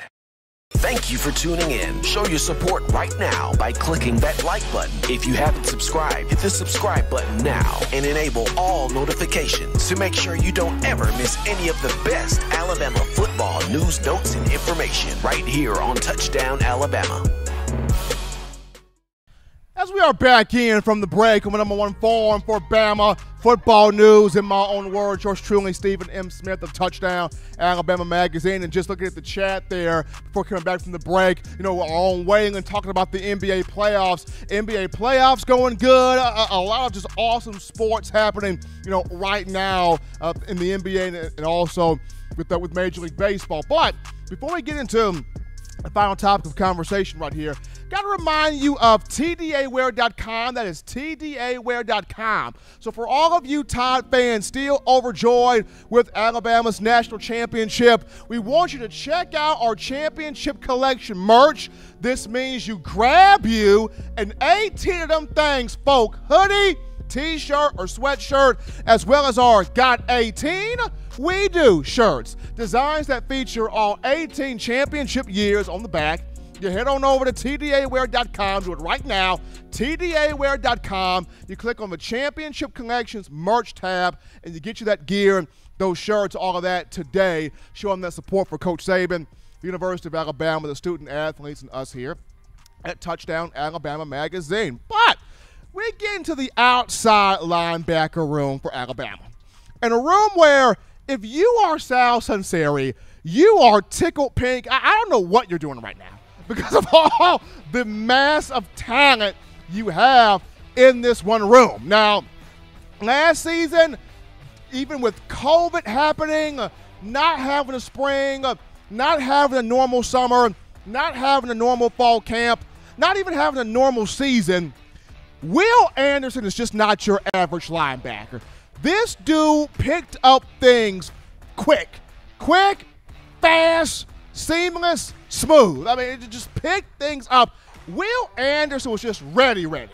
Thank you for tuning in. Show your support right now by clicking that like button. If you haven't subscribed, hit the subscribe button now and enable all notifications to make sure you don't ever miss any of the best Alabama football news, notes, and information right here on Touchdown Alabama. As we are back in from the break on the number one forum for Bama football news, in my own words, yours truly, Stephen M. Smith of Touchdown Alabama Magazine. And just looking at the chat there before coming back from the break, you know, our own weighing and talking about the NBA playoffs. NBA playoffs going good. A, a lot of just awesome sports happening, you know, right now uh, in the NBA and, and also with, with Major League Baseball. But before we get into the final topic of conversation right here. Got to remind you of TDAwear.com. That is TDAwear.com. So, for all of you Tide fans still overjoyed with Alabama's national championship, we want you to check out our championship collection merch. This means you grab you an 18 of them things, folk hoodie, t shirt, or sweatshirt, as well as our Got 18 we do shirts, designs that feature all 18 championship years on the back. You head on over to TDAwear.com, do it right now. TDAwear.com. You click on the Championship Collections merch tab, and you get you that gear, and those shirts, all of that today, showing that support for Coach Saban, the University of Alabama, the student athletes, and us here at Touchdown Alabama Magazine. But we get into the outside linebacker room for Alabama. In a room where if you are Sal Sunseri, you are tickled pink. I, I, don't know what you're doing right now because of (laughs) all the mass of talent you have in this one room. Now, last season, even with COVID happening, not having a spring, not having a normal summer, not having a normal fall camp, not even having a normal season, Will Anderson is just not your average linebacker. This dude picked up things quick, quick, fast, seamless, smooth. I mean, it just picked things up. Will Anderson was just ready, ready.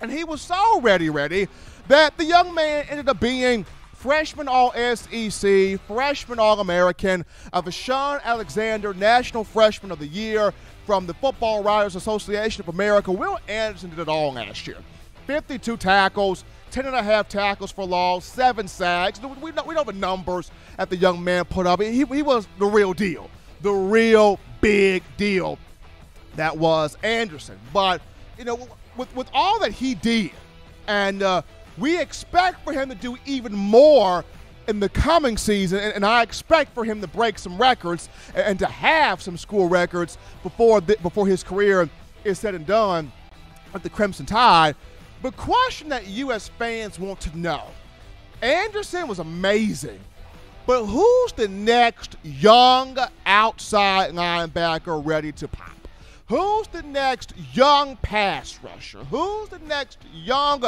And he was so ready, ready that the young man ended up being freshman All SEC, freshman All American, of Shaun Alexander, National Freshman of the Year from the Football Writers Association of America. Will Anderson did it all last year 52 tackles, 10 and a half tackles for loss, seven sacks. We know, we know the numbers that the young man put up. He, he was the real deal, the real big deal that was Anderson. But, you know, with, with all that he did, and uh, we expect for him to do even more in the coming season, and, and, I expect for him to break some records and, and to have some school records before the, before his career is said and done at the Crimson Tide. The question that U.S. fans want to know Anderson was amazing, but who's the next young outside linebacker ready to pop? Who's the next young pass rusher? Who's the next young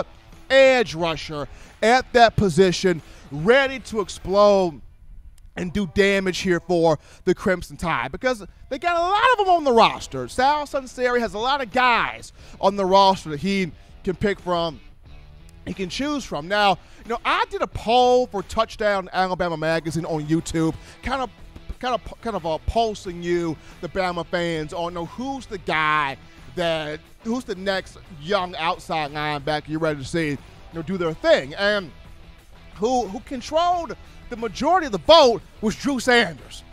edge rusher at that position ready to explode and do damage here for the Crimson Tide because they got a lot of them on the roster. Sal Sunseri has a lot of guys on the roster that he can pick from, he can choose from. Now, you know, I did a poll for Touchdown Alabama Magazine on YouTube, kind of kind of kind of uh, pulsing you, the Bama fans, on know who's the guy that who's the next young outside linebacker you're ready to see you know do their thing, and who who controlled the majority of the vote was Drew Sanders.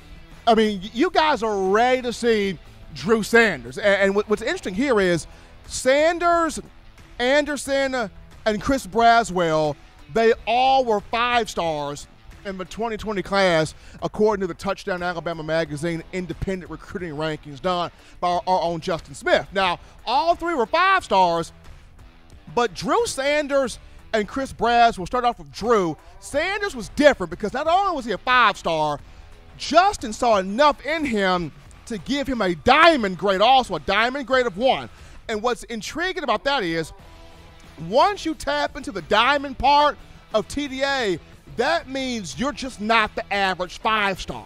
I mean, you guys are ready to see Drew Sanders, and, and what's interesting here is Sanders Anderson and Chris Braswell, they all were five stars in the 2020 class, according to the Touchdown Alabama Magazine independent recruiting rankings done by our, our own Justin Smith. Now, all three were five stars, but Drew Sanders and Chris Braz will start off with Drew. Sanders was different because not only was he a five star, Justin saw enough in him to give him a diamond grade, also a diamond grade of one. And what's intriguing about that is once you tap into the diamond part of TDA, that means you're just not the average five star.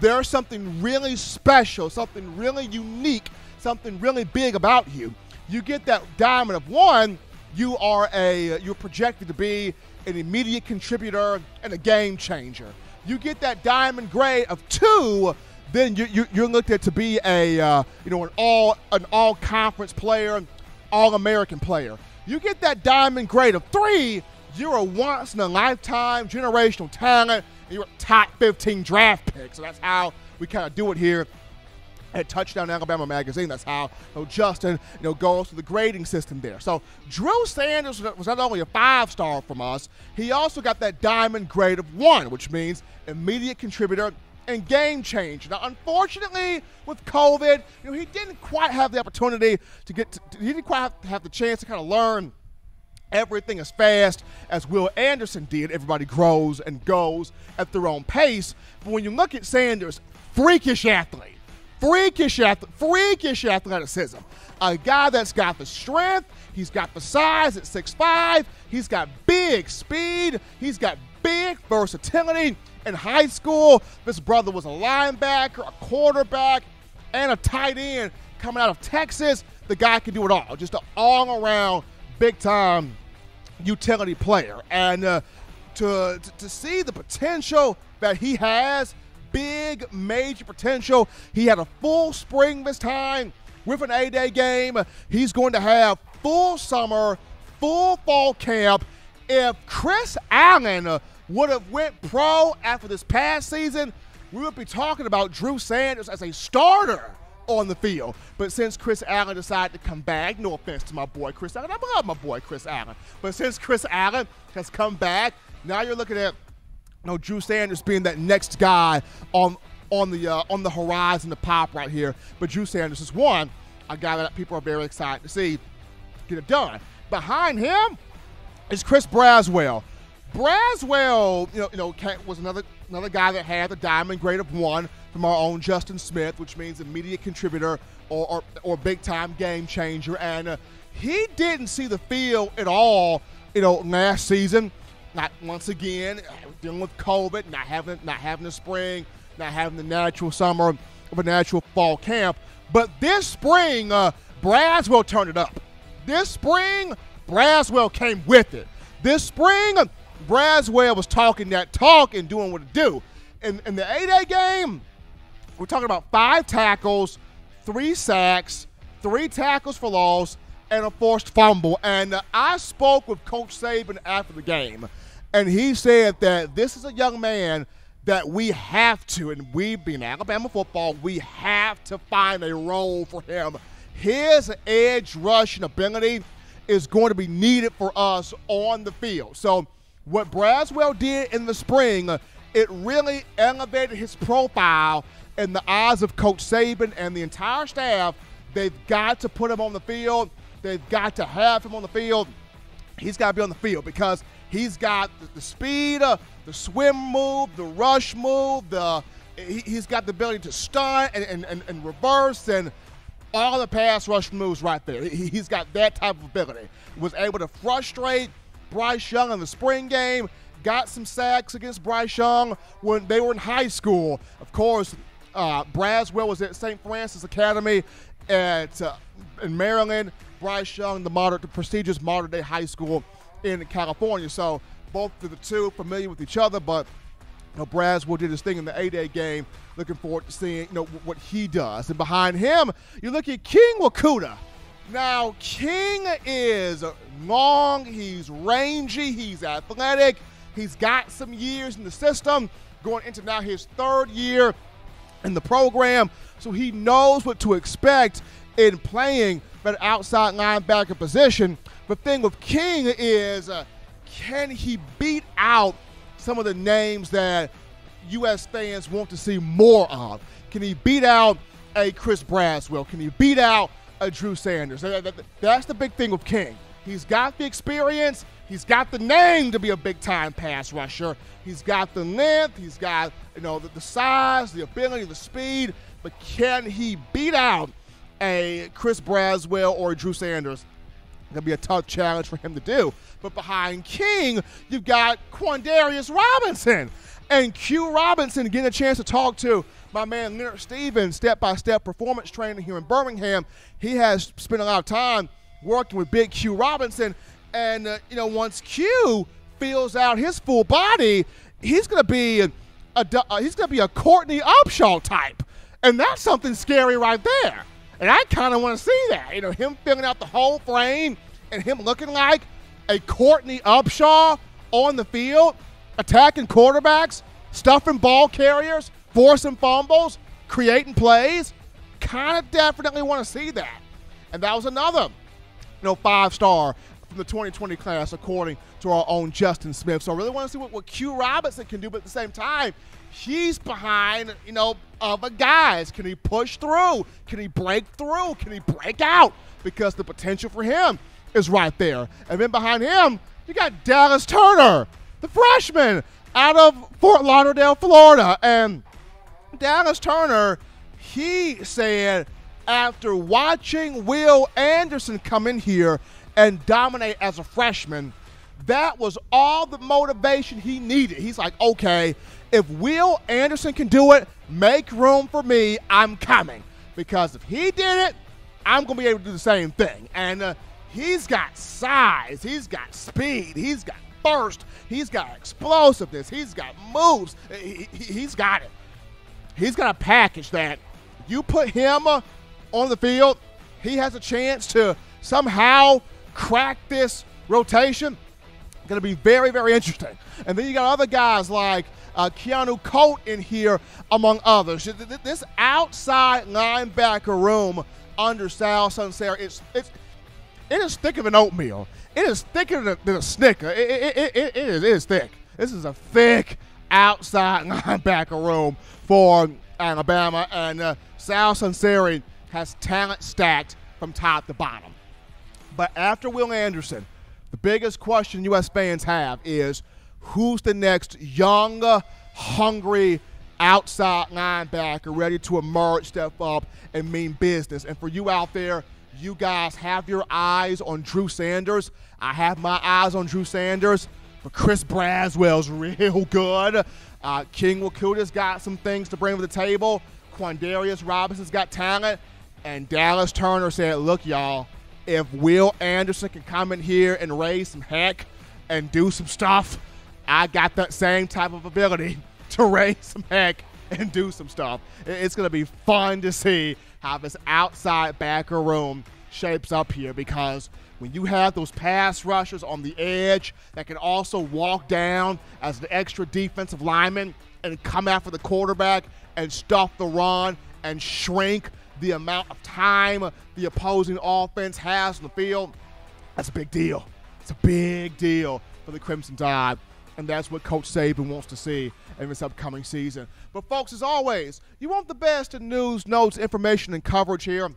There's something really special, something really unique, something really big about you. You get that diamond of one, you are a you're projected to be an immediate contributor and a game changer. You get that diamond grade of two, then you, you, you're looked at to be a uh, you know an all an all conference player, all American player. You get that diamond grade of three, you're a once in a lifetime generational talent. and you're a top 15 draft pick. So that's how we kind of do it here at Touchdown Alabama Magazine. That's how you know, Justin you know goes through the grading system there. So Drew Sanders was not only a five star from us, he also got that diamond grade of one, which means immediate contributor and game change. Now, unfortunately, with COVID, you know, he didn't quite have the opportunity to get. To, he didn't quite have, have the chance to kind of learn everything as fast as Will Anderson did. Everybody grows and goes at their own pace. But when you look at Sanders, freakish athlete, freakish athlete, freakish athleticism. A guy that's got the strength, he's got the size at 6'5, he's got big speed, he's got big versatility. In high school, this brother was a linebacker, a quarterback, and a tight end coming out of Texas. The guy can do it all. Just an all around big time utility player. And uh, to, to, to see the potential that he has, big, major potential. He had a full spring this time with an A-Day game. He's going to have full summer, full fall camp. If Chris Allen would have went pro after this past season, we would be talking about Drew Sanders as a starter on the field. But since Chris Allen decided to come back, no offense to my boy Chris Allen, I love my boy Chris Allen. But since Chris Allen has come back, now you're looking at you know, Drew Sanders being that next guy on on the uh, on the horizon to pop right here. But Drew Sanders is one, a guy that people are very excited to see get it done. Behind him is Chris Braswell. Braswell, you know, you know, was another another guy that had the diamond grade of one from our own Justin Smith, which means immediate contributor or, or, or big time game changer. And uh, he didn't see the field at all, you know, last season. Not once again dealing with COVID, not having not having the spring, not having the natural summer of a natural fall camp. But this spring, uh, Braswell turned it up. This spring, Braswell came with it. This spring, Braswell was talking that talk and doing what it do. In, in the A-Day game, we're talking about five tackles, three sacks, three tackles for loss, and a forced fumble. And uh, I spoke with Coach Saban after the game, and he said that this is a young man that we have to, and we, being Alabama football, we have to find a role for him. His edge rushing ability is going to be needed for us on the field. So, what Braswell did in the spring, it really elevated his profile in the eyes of Coach Saban and the entire staff, they've got to put him on the field. They've got to have him on the field. He's got to be on the field because he's got the, speed, uh, the swim move, the rush move, the he, has got the ability to stun and, and, and, and, reverse and all the pass rush moves right there. He, he's got that type of ability. Was able to frustrate Bryce Young in the spring game. Got some sacks against Bryce Young when they were in high school. Of course, uh, Braswell was at St. Frances Academy at uh, in Maryland. Bryce Young, the the prestigious Mater Dei high school in California. So both of the two familiar with each other, but you know, Braswell did his thing in the A-Day game. Looking forward to seeing you know what he does. And behind him, you look at King Mwikuta. Now, King is long, he's rangy, he's athletic, he's got some years in the system, going into now his third year in the program, so he knows what to expect in playing that outside linebacker position. The thing with King is, uh, can he beat out some of the names that U.S. fans want to see more of? Can he beat out a Chris Braswell? Can he beat out a Drew Sanders? That's the big thing with King. He's got the experience. He's got the name to be a big time pass rusher. He's got the length. He's got you know the, the size, the ability, the speed. but can he beat out a Chris Braswell or Drew Sanders? Gonna be a tough challenge for him to do. But behind King, you've got Quandarius Robinson. And Q Robinson getting a chance to talk to my man Leonard Stevens, step by step performance trainer here in Birmingham. He has spent a lot of time working with Big Q Robinson. And, uh, you know, once Q fills out his full body, he's going to be a, a, uh, he's going to be a Courtney Upshaw type. And that's something scary right there. And I kind of want to see that. You know, him filling out the whole frame and him looking like a Courtney Upshaw on the field, attacking quarterbacks, stuffing ball carriers, forcing fumbles, creating plays. Kind of definitely want to see that. And that was another, you know, five star from the 2020 class, according to our own Justin Smith. So I really want to see what, what Q Robinson can do, but at the same time, he's behind, you know, other guys. Can he push through? Can he break through? Can he break out? Because the potential for him is right there. And then behind him, you got Dallas Turner, the freshman out of Fort Lauderdale, Florida. And Dallas Turner, he said after watching Will Anderson come in here and dominate as a freshman, that was all the motivation he needed. He's like, okay, if Will Anderson can do it, make room for me. I'm coming. Because if he did it, I'm going to be able to do the same thing. And uh, he's got size, he's got speed, he's got burst, he's got explosiveness, he's got moves. He, has got it. He's got a package that you put him uh, on the field, he has a chance to somehow crack this rotation. Going to be very, very interesting. And then you got other guys like uh, Keanu Koht in here, among others. This outside linebacker room under Sal Sunseri, it's, it's, it is thicker than oatmeal. It is thicker than, than a Snicker. It, it, it, it, is, it is thick. This is a thick outside (laughs) linebacker room for Alabama, and uh, Sal Sunseri has talent stacked from top to bottom. But after Will Anderson, the biggest question U.S. fans have is – who's the next young, hungry outside linebacker ready to emerge, step up, and mean business. And for you out there, you guys have your eyes on Drew Sanders. I have my eyes on Drew Sanders, but Chris Braswell's real good. Uh, King Mwikuta's got some things to bring to the table. Quandarius Robinson's got talent. And Dallas Turner said, look, y'all, if Will Anderson can come in here and raise some heck and do some stuff – I got that same type of ability (laughs) to raise some heck and do some stuff. It's going to be fun to see how this outside backer room shapes up here because when you have those pass rushers on the edge that can also walk down as an extra defensive lineman and come after the quarterback and stuff the run and shrink the amount of time the opposing offense has on the field, that's a big deal. It's a big deal for the Crimson Tide and that's what Coach Saban wants to see in this upcoming season. But, folks, as always, you want the best in news, notes, information, and coverage here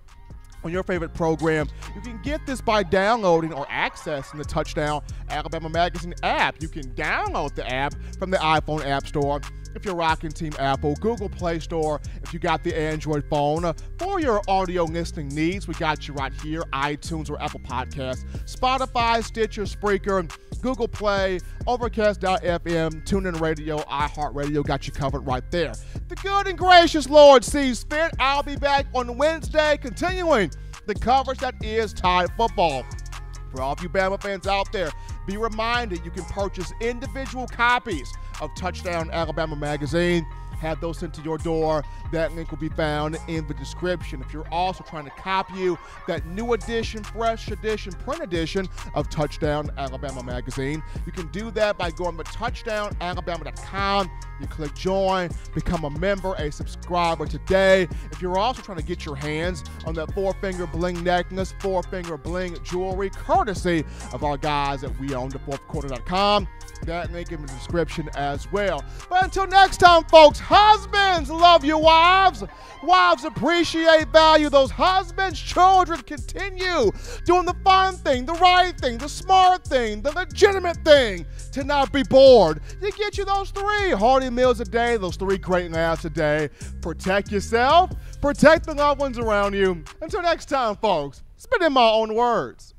on your favorite program. You can get this by downloading or accessing the Touchdown Alabama Magazine app. You can download the app from the iPhone App Store if you're rocking Team Apple, Google Play Store if you got the Android phone. Uh, for your audio listening needs, we got you right here iTunes or Apple Podcasts, Spotify, Stitcher, Spreaker, Google Play, Overcast.fm, TuneIn Radio, iHeartRadio got you covered right there. The good and gracious Lord sees fit. I'll be back on Wednesday continuing the coverage that is Tide football. For all of you Bama fans out there, be reminded you can purchase individual copies of Touchdown Alabama Magazine have those sent to your door. That link will be found in the description. If you're also trying to copy that new edition, fresh edition, print edition of Touchdown Alabama magazine, you can do that by going to touchdownalabama.com. You click join, become a member, a subscriber today. If you're also trying to get your hands on that four finger bling necklace, four finger bling jewelry, courtesy of our guys at We Are on thefourthquarter.com. That link in the description as well. But until next time, folks, husbands love your wives. Wives appreciate, value those husbands. Children continue doing the fun thing, the right thing, the smart thing, the legitimate thing to not be bored. You get you those three hearty meals a day, those three great laughs a day. Protect yourself, protect the loved ones around you. Until next time, folks, spit in my own words.